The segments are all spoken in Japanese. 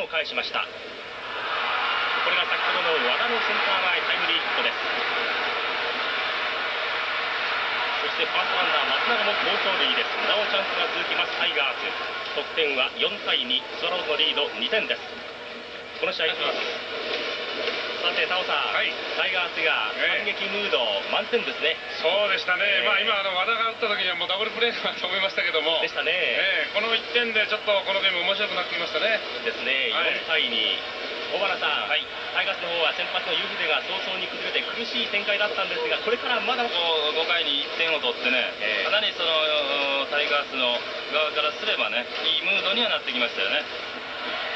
を返しました。これが先ほどの和田のセンター前タイムリーヒットです。そしてファーストランナー松永も好走塁です。なおチャンスが続きます。タイガース。得点は4対2スワローズのリード。2点です。この試合さてタオさん、はい、タイガースが反撃ムード。満点ですね、そうでしたね、えー、まあ今あの和田が打った時にはもうダブルプレーかと思いましたけども。でしたね、えー、この1点でちょっとこのゲ面白くなってきましたね。ですね、はい、4対2小原さん、はい、タイガースの方は先発のユフデが早々に崩れて苦しい展開だったんですがこれからまだ5回に1点を取ってね、えー、かなりそのタイガースの側からすればねいいムードにはなってきましたよね。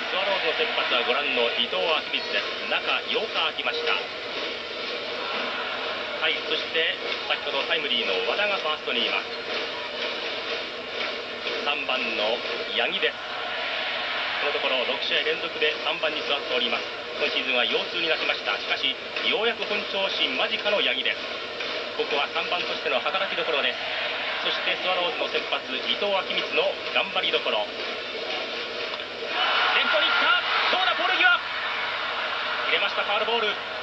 スワローズの先発はご覧の伊藤明光です。中8日空きました。はいそして先ほどタイムリーの和田がファーストにいます。3番の八木です。このところ6試合連続で3番に座っております。今シーズンは腰痛になりました。しかしようやく本調子間近の八木です。ここは3番としての働きどころです。そしてスワローズの先発伊藤明光の頑張りどころ。出ましたファウルボール。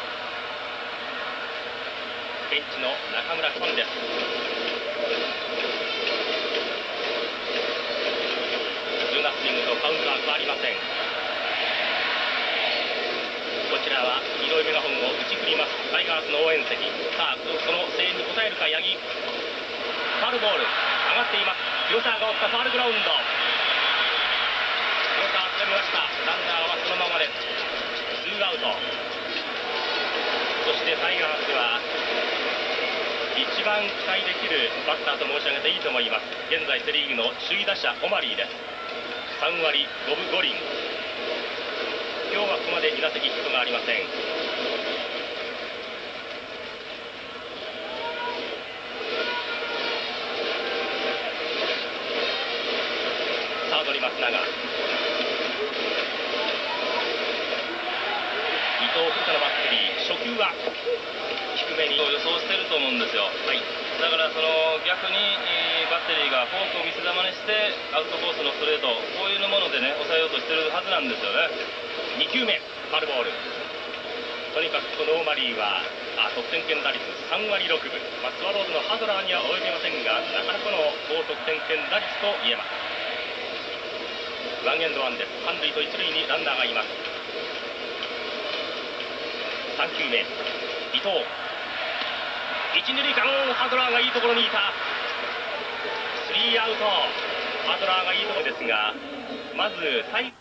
ベンチの中村君ですツーナッシングとカウントは変わりません。こちらは黄色いメガホンを打ち振ります。タイガースの応援席。さあその声援に応えるか八木。ファルボール。上がっています。広沢が追ったファウルグラウンド。広沢詰めました。ランナーはそのままです。ツーアウト。そしてタイガースは一番期待できるバッターと申し上げていいと思います。現在セ・リーグの首位打者オマリーです。3割5分5厘。今日はここまで2打席ヒットがありません。松永取ります長藤古田のバッテリー初球は低めに。予想してると思うんですよ、はい、だからその逆に、えー、バッテリーがフォークを見せ球にしてアウトコースのストレートこういうものでね抑えようとしてるはずなんですよね。2球目ファールボール。とにかくこのオーマリーはあ得点圏打率3割6分、まあ、スワローズのハドラーには及びませんがなかなかの高得点圏打率と言えます。ワンエンドワンです。三塁と一塁にランナーがいます3球目。伊藤。一二塁間。ハドラーがいいところにいた。スリーアウト。ハドラーがいいところですがまず最